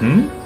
Hmm?